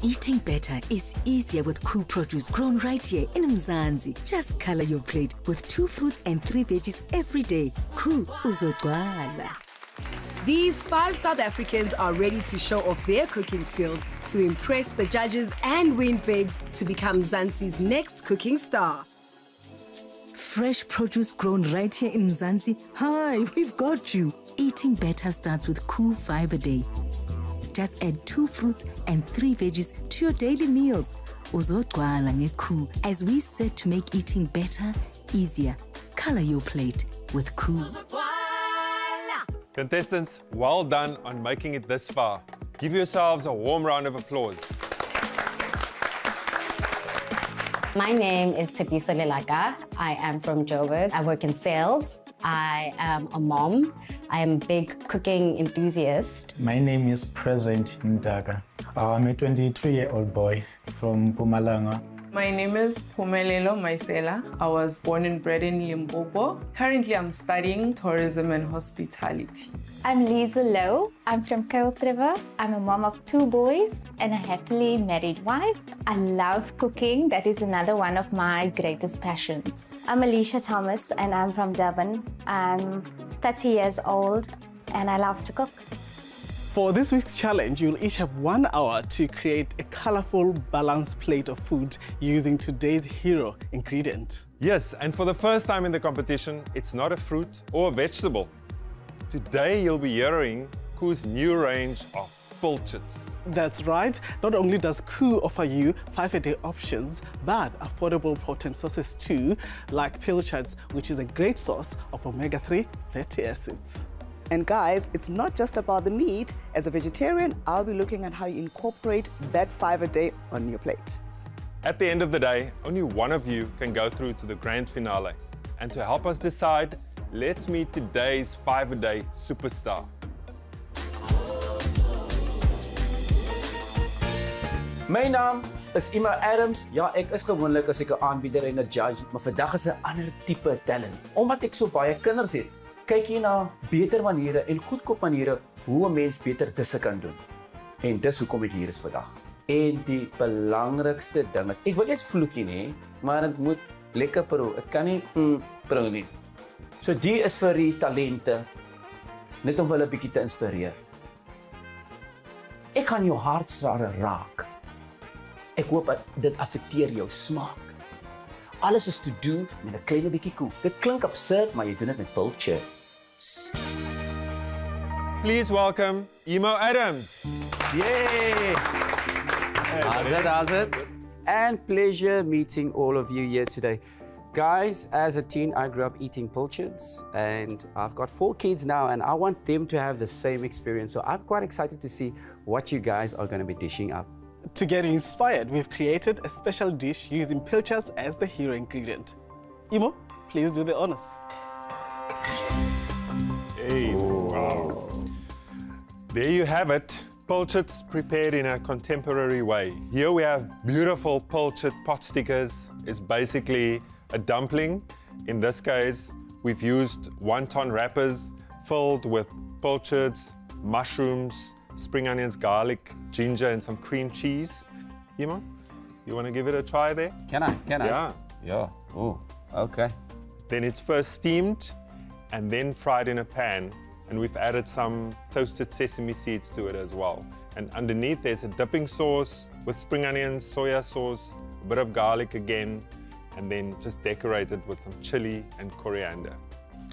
Eating better is easier with Koo produce grown right here in Mzansi. Just color your plate with two fruits and three veggies every day. Koo uzogcwala. These five South Africans are ready to show off their cooking skills to impress the judges and win big to become Mzansi's next cooking star. Fresh produce grown right here in Mzansi. Hi, we've got you. Eating better starts with Koo Five a day. Just add two fruits and three veggies to your daily meals. Uzogcwala ngeKoo as we set to make eating better, easier. Color your plate with Koo. Contestants, well done on making it this far. Give yourselves a warm round of applause. My name is Tepiso Lelaka. I am from Joburg. I work in sales. I am a mom. I am a big cooking enthusiast. My name is Present Ndaga. Uh, I'm a 23-year-old boy from Mpumalanga. My name is Pumelelo Maisela. I was born and bred in Limpopo. Currently, I'm studying tourism and hospitality. I'm Lisa Lowe. I'm from Coast River. I'm a mom of two boys and a happily married wife. I love cooking. That is another one of my greatest passions. I'm Alicia Thomas and I'm from Durban. I'm 30 years old and I love to cook. For this week's challenge, you'll each have one hour to create a colorful, balanced plate of food using today's hero ingredient. Yes, and for the first time in the competition, it's not a fruit or a vegetable. Today, you'll be hearing Koo's new range of pilchards. That's right. Not only does Koo offer you five-a-day options, but affordable protein sources too, like pilchards, which is a great source of omega-3 fatty acids. And guys, it's not just about the meat. As a vegetarian, I'll be looking at how you incorporate that five a day on your plate. At the end of the day, only one of you can go through to the grand finale. And to help us decide, let's meet today's five-a-day superstar. My naam is Ima Adams. Ja, ek is gewoonlik as ek 'n aanbieder en 'n judge, maar vandag is 'n ander tipe talent. Omdat ek so baie kinders het, kyk jy na beter maniere en goedkoop maniere hoe 'n mens beter disse kan doen. En dis hoekom ek hier is vandag. En die belangrikste ding is, ek wil eers vloekie nê, maar dit moet lekker proe. Dit kan nie mm, proe nie. So die is vir die talente net om hulle 'n bietjie te inspireer. Ek gaan jou hartstrare raak. Ek hoop dat dit affekteer jou smaak. Alles is te doen met 'n klein bietjie koek. Dit klink absurd, maar jy doen dit met pilcher. Please welcome Emo Adams. Yay! How's it? How's it? And pleasure meeting all of you here today. Guys, as a teen, I grew up eating pilchards, and I've got four kids now, and I want them to have the same experience. So I'm quite excited to see what you guys are going to be dishing up. To get you inspired, we've created a special dish using pilchards as the hero ingredient. Emo, please do the honors. Hey, wow. There you have it. Pilchards prepared in a contemporary way. Here we have beautiful pilchard pot stickers. It's basically a dumpling. In this case, we've used wonton wrappers filled with pilchards, mushrooms, spring onions, garlic, ginger, and some cream cheese. Emo, you want to give it a try there? Can I? Can I? Yeah. Yeah. Oh, okay. Then it's first steamed and then fried in a pan. And we've added some toasted sesame seeds to it as well. And underneath there's a dipping sauce with spring onions, soya sauce, a bit of garlic again, and then just decorated with some chili and coriander.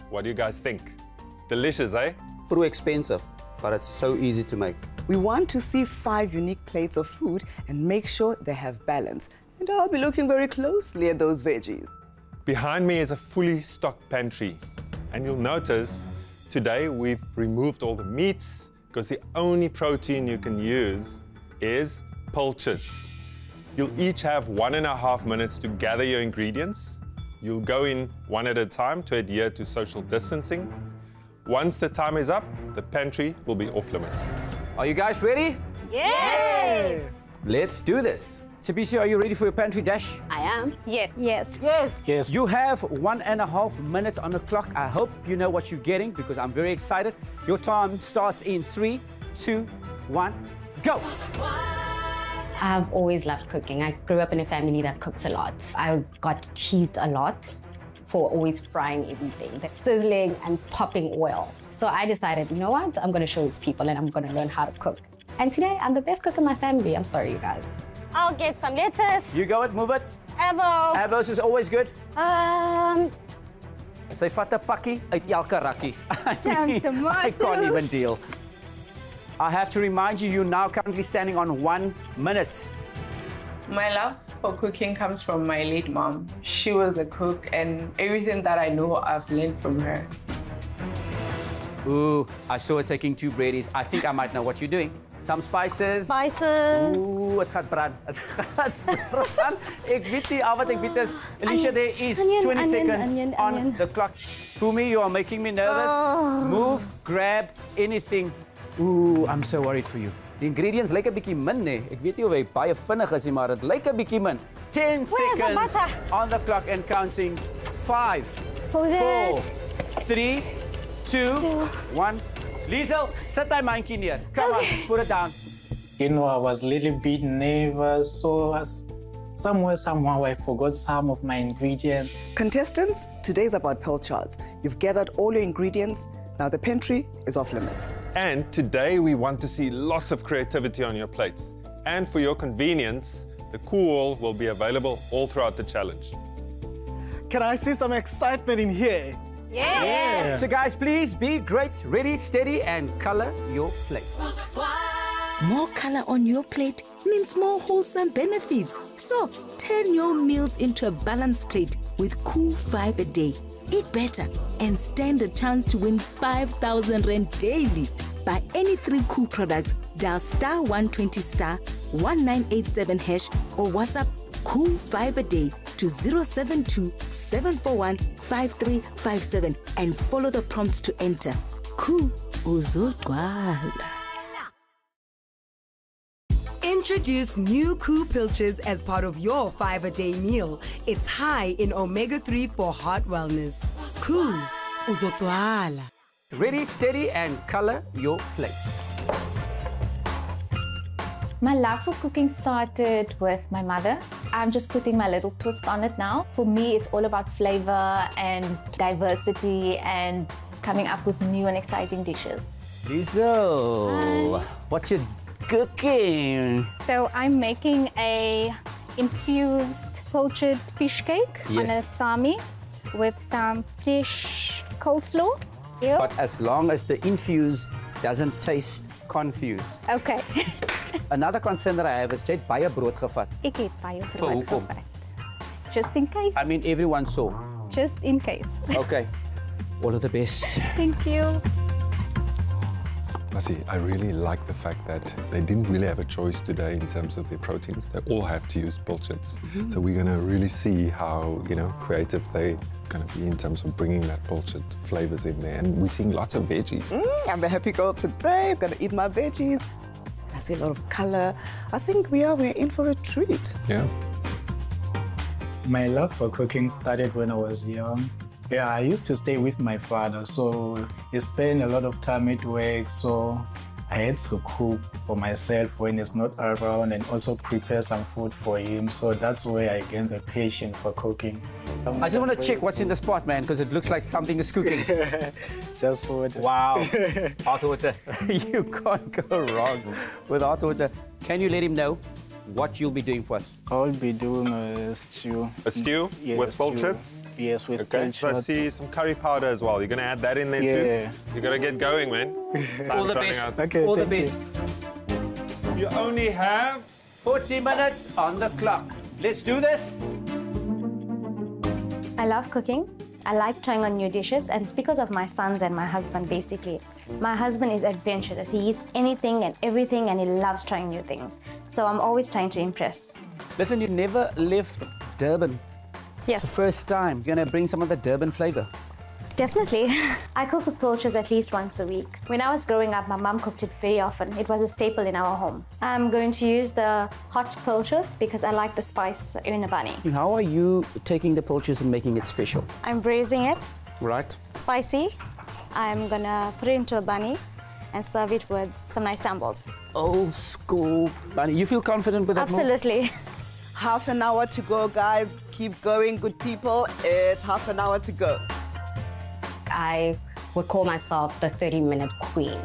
What do you guys think? Delicious, eh? Pretty expensive, but it's so easy to make. We want to see five unique plates of food and make sure they have balance. And I'll be looking very closely at those veggies. Behind me is a fully stocked pantry. And you'll notice today we've removed all the meats because the only protein you can use is pilchards. You'll each have one and a half minutes to gather your ingredients. You'll go in one at a time to adhere to social distancing. Once the time is up, the pantry will be off limits. Are you guys ready? Yes! Let's do this. Sabisi, are you ready for your pantry dash? I am. Yes. Yes. Yes. Yes. You have one and a half minutes on the clock. I hope you know what you're getting because I'm very excited. Your time starts in three, two, one, go. I've always loved cooking. I grew up in a family that cooks a lot. I got teased a lot for always frying everything, the sizzling and popping oil. So I decided, you know what? I'm gonna show these people and I'm gonna learn how to cook. And today I'm the best cook in my family. I'm sorry, you guys. I'll get some lettuce. You go it, move it. Avo. Avos is always good. Um, Sy vat 'n pakkie uit elke rakkie. I Some I can't even deal. I have to remind you, you're now currently standing on one minute. My love for cooking comes from my late mom. She was a cook, and everything that I know, I've learned from her. Ooh, I saw her taking two breadies. I think I might know what you're doing. Some spices. Spices. Ooh, het gaat brand. Het gaat brand. Ik weet nie, al wat ek weet is, ah, Alicia, there is onion, 20 onion, seconds onion, on onion. the clock. Fumi, you are making me nervous. Oh. Move, grab anything. Ooh, I'm so worried for you. Die ingredients lyk 'n bietjie min nê. Ek weet nie of hy baie vinnig is nie, maar dit lyk 'n bietjie min. 10 seconds on the clock and counting. 5 Forget. 4 3 2 1 Liesel, sit hy mandjie neer. Come on, put it down. You know, I was a little bit nervous, so I s- somewhere, somehow, I forgot some of my ingredients. Contestants, today's about pilchards. You've gathered all your ingredients. Now the pantry is off limits. And today we want to see lots of creativity on your plates. And for your convenience, the cool will be available all throughout the challenge. Can I see some excitement in here? Yes. So guys, please be great, ready, steady, and color your plates. More color on your plate means more wholesome benefits. So turn your meals into a balanced plate with Koo 5 a day. Eat better and stand a chance to win 5,000 Rand daily. Buy any three Koo products, dial star 120 star 1987 hash or WhatsApp Koo 5 a day to 072 741 5357 and follow the prompts to enter. Koo uzogcwala. Introduce new Koo Pilchards as part of your five-a-day meal. It's high in omega-3 for heart wellness. Koo, uzotwala. Ready, steady, and color your plates. My love for cooking started with my mother. I'm just putting my little twist on it now. For me, it's all about flavor and diversity and coming up with new and exciting dishes. Liesel, what you cooking? So I'm making a infused pilchard fish cake on a Yes. sami with some fish coleslaw. Yep. But as long as the infuse doesn't taste confused. Okay. Another concern that I have is jy het baie brood gevat. Ek het baie brood hoekom? gevat. Just in case. I mean everyone saw. Just in case. Okay. All of the best. Thank you. Lassie, I really like the fact that they didn't really have a choice today in terms of their proteins. They all have to use pilchards. So we're going to really see how, you know, creative they going to be in terms of bringing that pilchard flavors in there. And we're seeing lots of veggies. Mm, I'm a happy girl today. I'm gonna eat my veggies. I see a lot of color. I think we are we're in for a treat. Yeah. My love for cooking started when I was young. Yeah, I used to stay with my father, so he spent a lot of time at work, so I had to cook for myself when he's not around and also prepare some food for him. So that's where I gained the passion for cooking. I just want to check what's in the spot, man, because it looks like something is cooking. Just water. Wow. hot water. you can't go wrong with hot water. Can you let him know what you'll be doing for us? I'll be doing a stew. A stew Yeah, with a stew. pilchards? Yes, with Okay, so I see some curry powder as well. You're going to add that in there Yeah. too? you got to get going, man. All the best. out. Okay, All the thank you. best. You only have 40 minutes on the clock. Let's do this. I love cooking. I like trying on new dishes, and it's because of my sons and my husband, basically. My husband is adventurous. He eats anything and everything, and he loves trying new things. So I'm always trying to impress. Listen, you never left Durban. Yes. It's the first time. You're going to bring some of the Durban flavor. Definitely. I cook with pilchards at least once a week. When I was growing up, my mum cooked it very often. It was a staple in our home. I'm going to use the hot pilchards because I like the spice in a bunny. How are you taking the pilchards and making it special? I'm braising it, Right? spicy. I'm gonna put it into a bunny and serve it with some nice sambals. Old school. Bunny, you feel confident with that? Absolutely. Half an hour to go, guys. Keep going, good people. It's half an hour to go. I would call myself the 30 minute queen.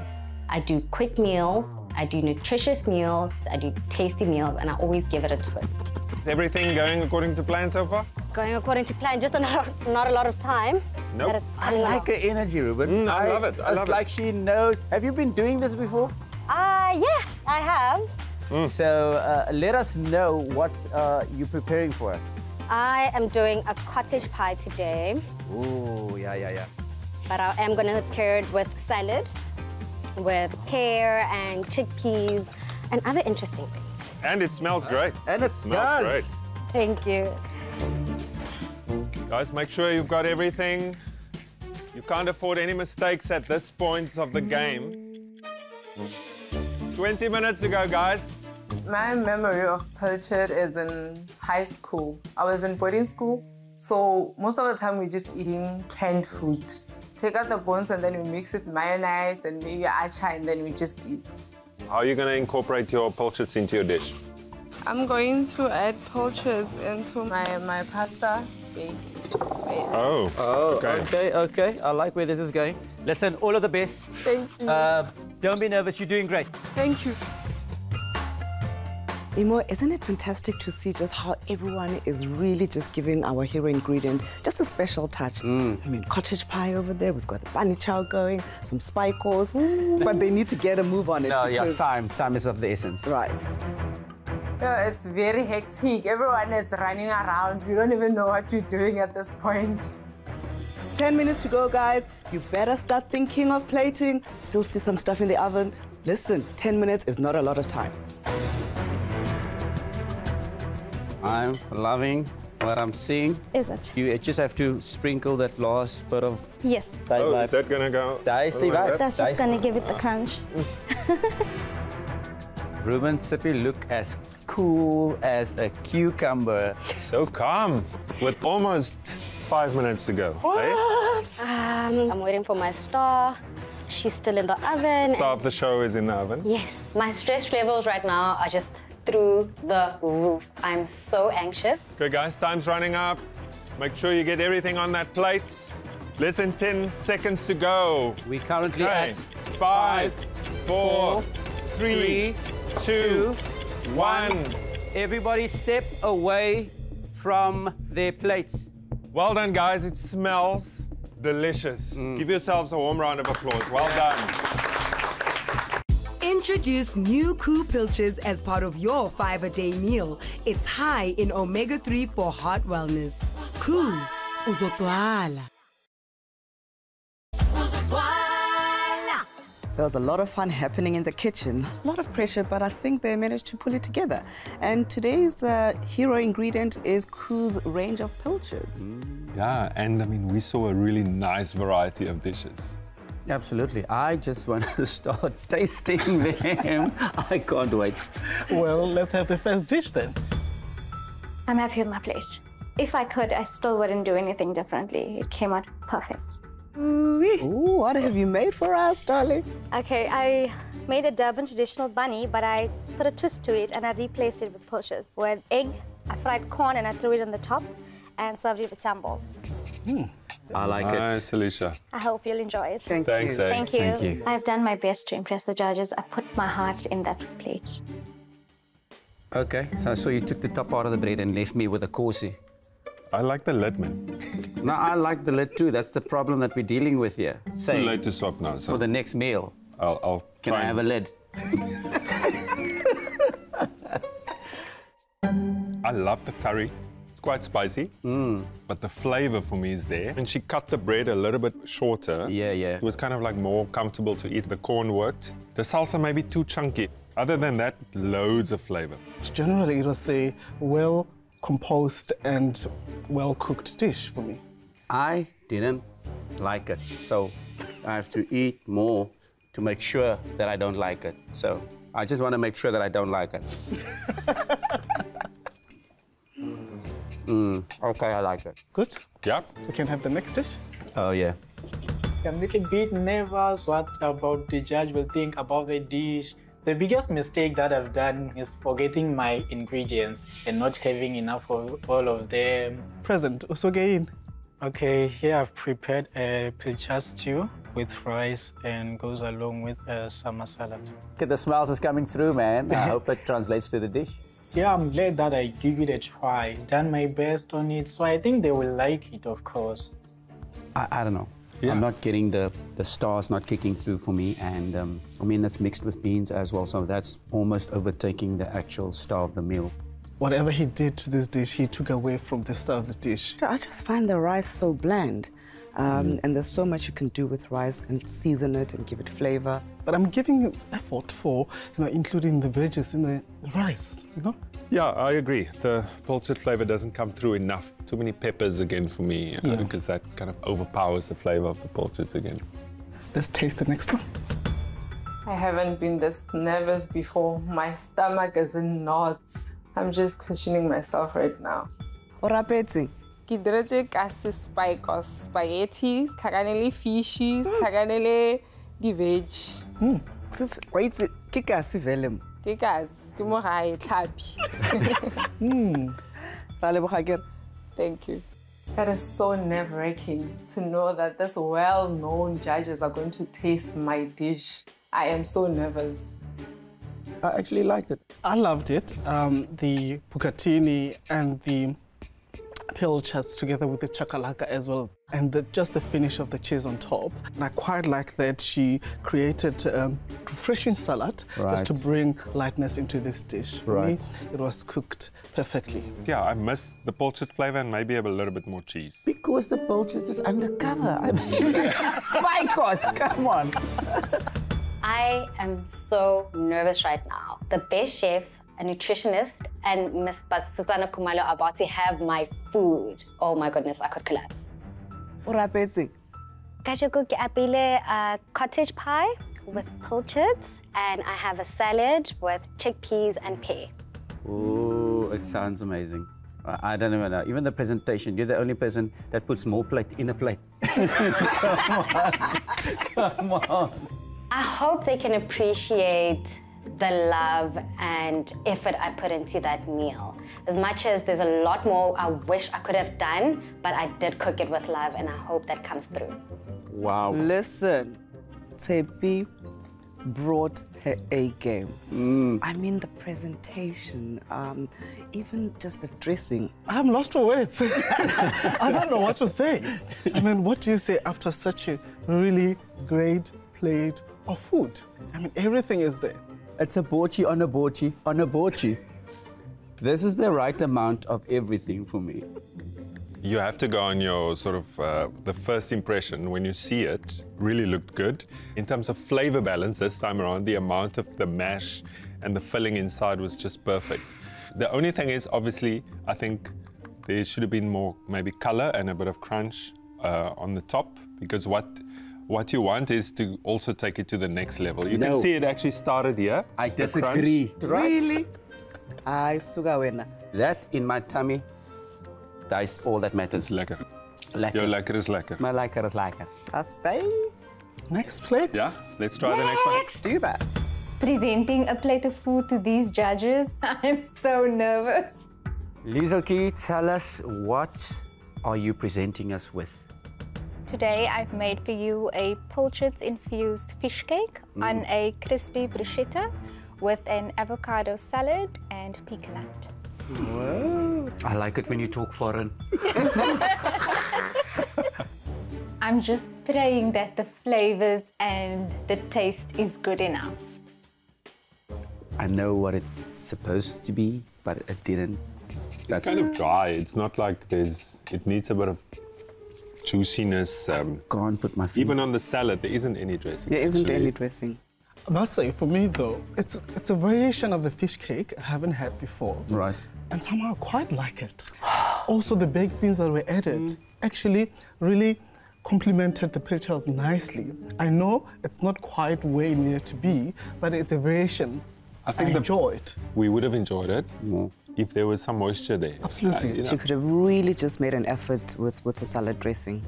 I do quick meals, I do nutritious meals, I do tasty meals, and I always give it a twist. Is everything going according to plan so far? Going according to plan, just not, not a lot of time. Nope. I like her energy, Ruben. Mm, I love it, I it's love it. like she knows. Have you been doing this before? along. Uh, yeah, I have. So uh, let us know what uh, you're preparing for us. I am doing a cottage pie today, Oh, yeah, yeah, yeah. but I am going to pair it with salad, with pear and chickpeas, and other interesting things. And it smells great. And it smells does. Thank you. Guys, make sure you've got everything. You can't afford any mistakes at this point of the game. 20 minutes to go, guys. My memory of pilchard is in high school. I was in boarding school, so most of the time we're just eating canned food. Take out the bones and then we mix with mayonnaise and maybe acha and then we just eat. How are you going to incorporate your pilchards into your dish? I'm going to add pilchards into my, my pasta bake. Oh, Oh, okay. okay, okay. I like where this is going. Listen, all of the best. Thank you. Uh, don't be nervous. You're doing great. Thank you. Emo, isn't it fantastic to see just how everyone is really just giving our hero ingredient just a special touch? Mm. I mean, cottage pie over there, we've got the bunny chow going, some spikos, but they need to get a move on it. No, yeah, time. Time is of the essence. Right. Yeah, it's very hectic. Everyone is running around. You don't even know what you're doing at this point. 10 minutes to go, guys. You better start thinking of plating. Still see some stuff in the oven. Listen, 10 minutes is not a lot of time. I'm loving what I'm seeing. Is it? You just have to sprinkle that last bit of Yes. side Oh, vibe. is that going to go? Dicey like vibe. that? That's just going to give it the crunch. Ruben Sippy look as cool as a cucumber. So calm with almost five minutes to go. eh? Um, I'm waiting for my star. She's still in the oven. Star of the show is in the oven. Yes, my stress levels right now are just through the roof. I'm so anxious. Okay, guys, time's running up. Make sure you get everything on that plate. Less than 10 seconds to go. We currently Okay. at Five, four, three, two, one. Everybody step away from their plates. Well done, guys. It smells delicious. Mm. Give yourselves a warm round of applause. Well done. Introduce new Koo Pilchards as part of your five a day meal. It's high in omega 3 for heart wellness. Koo, uzotwala. There was a lot of fun happening in the kitchen, a lot of pressure, but I think they managed to pull it together. And today's uh, hero ingredient is Koo's range of pilchards. Yeah, and I mean, we saw a really nice variety of dishes. Absolutely. I just want to start tasting them. I can't wait. Well, let's have the first dish then. I'm happy with my plate. If I could, I still wouldn't do anything differently. It came out perfect. Ooh, what have you made for us, darling? Okay, I made a Durban traditional bunny, but I put a twist to it and I replaced it with pilchards. With egg, I fried corn and I threw it on the top and served it with sambals. Hmm. I like Nice, Alicia. I hope you'll enjoy it. Thank Thanks, you. Thank you. Thank you. I've done my best to impress the judges. I put my heart in that plate. Okay, so I saw you took the top part of the bread and left me with a corsi. I like the lid, man. No, I like the lid too. That's the problem that we're dealing with here. Too Say, late to swap now, so for the next meal, I'll, I'll can try I have a lid? I love the curry. It's quite spicy, but the flavor for me is there. And she cut the bread a little bit shorter. Yeah, yeah. It was kind of like more comfortable to eat. The corn worked. The salsa may be too chunky. Other than that, loads of flavor. Generally, it was a well composed and well cooked dish for me. I didn't like it, so I have to eat more to make sure that I don't like it. So I just want to make sure that I don't like it. mm, okay, I like it. Good. Yeah. We can have the next dish. Oh yeah. I'm a little bit nervous. What about the judge will think about the dish? The biggest mistake that I've done is forgetting my ingredients and not having enough of all of them. Present, Usogein. Okay, here I've prepared a pilchard stew with rice and goes along with a summer salad. Okay, the smiles is coming through, man. I hope it translates to the dish. Yeah, I'm glad that I give it a try. Done my best on it, so I think they will like it, of course. I, I don't know. I'm not getting the, the stars not kicking through for me. And um, I mean, that's mixed with beans as well. So that's almost overtaking the actual star of the meal. Whatever he did to this dish, he took away from the star of the dish. I just find the rice so bland. Um, And there's so much you can do with rice and season it and give it flavor. But I'm giving you effort for, you know, including the veggies in the rice, you know? Yeah, I agree. The pilchard flavor doesn't come through enough. Too many peppers again for me, uh, Yeah. because that kind of overpowers the flavor of the pilchards again. Let's taste the next one. I haven't been this nervous before. My stomach is in knots. I'm just questioning myself right now. Orapetsing. Ke diretse ka spikos, spaghetti, tlhakanele fishy, hmm. tlhakanele di-veg. Hmm. Sis, wait, ke kasi vele mo? Ke kasi, ke mo gae tlhapi. Hmm. Ra leboga kere? Thank you. That is so nerve-wracking to know that these well-known judges are going to taste my dish. I am so nervous. I actually liked it. I loved it. Um, the bucatini and the pilchards together with the chakalaka as well. And the, just the finish of the cheese on top. And I quite like that she created um, refreshing salad just to bring lightness into this dish. For Right. me, it was cooked perfectly. Yeah, I miss the pilchard flavor and maybe a little bit more cheese. Because the pilchards is undercover. I mean, spikos, come on. I am so nervous right now. The best chefs, a nutritionist, and Miss Susanna Kumalo are about to have my food. Oh my goodness, I could collapse. Orapetsing. Kajoko ke apile a cottage pie with pilchards, and I have a salad with chickpeas and pear. Oh, it sounds amazing. I I don't even know. Even the presentation, you're the only person that puts more plate in a plate. Come on. I hope they can appreciate the love and effort I put into that meal. As much as there's a lot more I wish I could have done, but I did cook it with love, and I hope that comes through. Wow. Listen, Tepi brought her A game. I mean, the presentation, um, even just the dressing. I'm lost for words. I don't know what to say. I mean, what do you say after such a really great plate of food? I mean, everything is there. It's a bochi on a bochi on a bochi. This is the right amount of everything for me. You have to go on your sort of uh, the first impression when you see it. Really looked good in terms of flavor balance this time around. The amount of the mash and the filling inside was just perfect. The only thing is, obviously, I think there should have been more maybe color and a bit of crunch uh, on the top because what what you want is to also take it to the next level. You No. can see it actually started here. I disagree. Really? I suga wena. That in my tummy, that's all that matters. Lekker. Lekker. Yo, lekker is lekker. My lekker is lekker. Astay. Next plate. Yeah, let's try the next one. Let's do that. Presenting a plate of food to these judges, I'm so nervous. Lieseltje, tell us what are you presenting us with? Today I've made for you a pilchards infused fish cake mm. on a crispy bruschetta with an avocado salad and pecanut. Whoa. I like it when you talk foreign. I'm just praying that the flavors and the taste is good enough. I know what it's supposed to be, but it didn't. It's kind of dry. It's not like there's. It needs a bit of juiciness. Um, can't put my Even on the salad, there isn't any dressing. There isn't actually. any dressing. I must say, for me though, it's it's a variation of the fish cake I haven't had before. Right. And somehow I quite like it. also, the baked beans that were added actually really complemented the pilchards nicely. I know it's not quite where it needed to be, but it's a variation I think I the- enjoy it. We would have enjoyed it if there was some moisture there. Absolutely. Uh, you know. She could have really just made an effort with, with the salad dressing.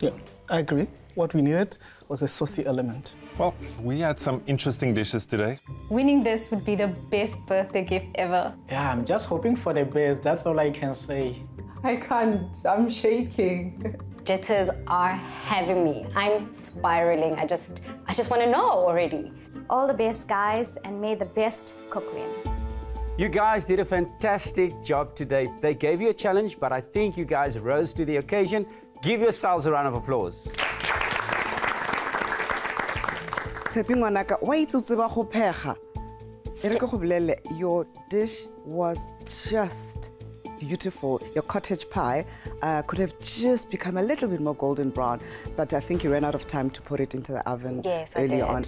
Yeah, I agree. What we needed was a saucy element. Well, we had some interesting dishes today. Winning this would be the best birthday gift ever. Yeah, I'm just hoping for the best. That's all I can say. I can't. I'm shaking. Jitters are having me. I'm spiraling. I just, I just want to know already. All the best, guys, and may the best cook win. You guys did a fantastic job today. They gave you a challenge, but I think you guys rose to the occasion. Give yourselves a round of applause. Tshepi ngwanaka, wa itse o tseba go phega. Re ke go bolelle, Your dish was just beautiful. Your cottage pie uh, could have just become a little bit more golden brown, but I think you ran out of time to put it into the oven Yes, I early did. on.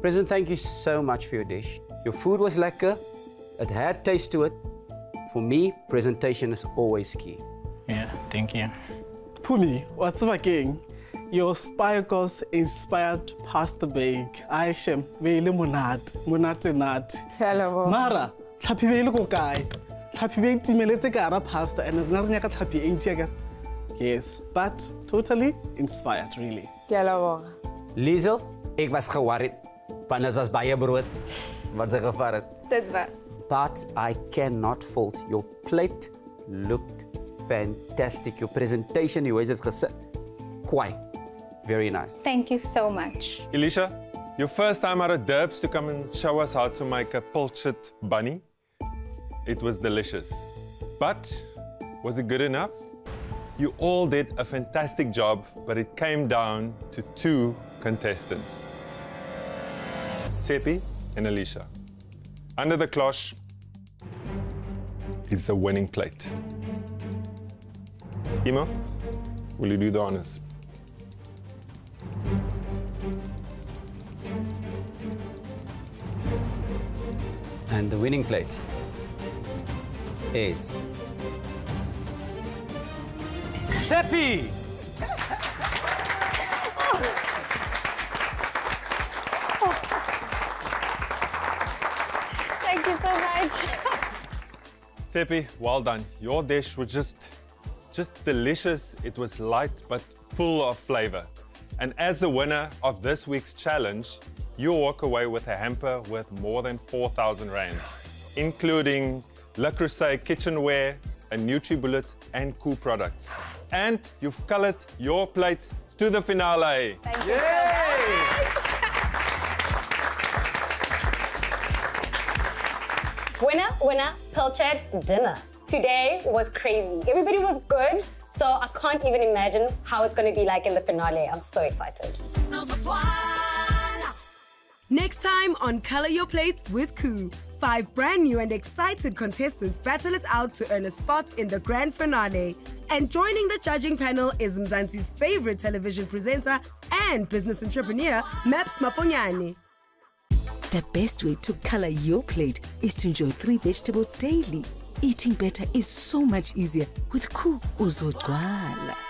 President, thank you so much for your dish. Your food was lekker. It had taste to it. For me, presentation is always key. Yeah, thank you. Pumi, what's again? Your Spiracos inspired pasta bake. I shem, veile monate, monate nat. Hello. Mara, tlhapi veile ko kae? Tlhapi be itimeletse ka hara pasta and rena re nyaka tlhapi e ntsi ka- Yes, but totally inspired, really. Ke a leboga. Liesel, ik was geworried, want het was baie brood wat ze er gevaar het. Dit was. But I cannot fault your plate looked fantastic. Your presentation, die hoe is gesit? Quite very nice. Thank you so much. Elisha, your first time out of Derbs to come and show us how to make a pilchard bunny. It was delicious. But was it good enough? You all did a fantastic job, but it came down to two contestants. Tsepi and Alicia. Under the cloche is the winning plate. Emo, will you do the honors? And the winning plate is Seppi. Tsepi, well done. Your dish was just, just delicious. It was light but full of flavor. And as the winner of this week's challenge, you'll walk away with a hamper worth more than 4,000 Rand, including Le Creuset kitchenware, a NutriBullet, and Koo products. And you've colored your plate to the finale. Thank you Winner, winner, pilchard dinner. Today was crazy. Everybody was good, so I can't even imagine how it's going to be like in the finale. I'm so excited. Next time on Color Your Plate with Koo, five brand new and excited contestants battle it out to earn a spot in the grand finale. And joining the judging panel is Mzansi's favorite television presenter and business entrepreneur, Maps Maponyane. The best way to color your plate is to enjoy three vegetables daily. Eating better is so much easier with Koo Uzodwala.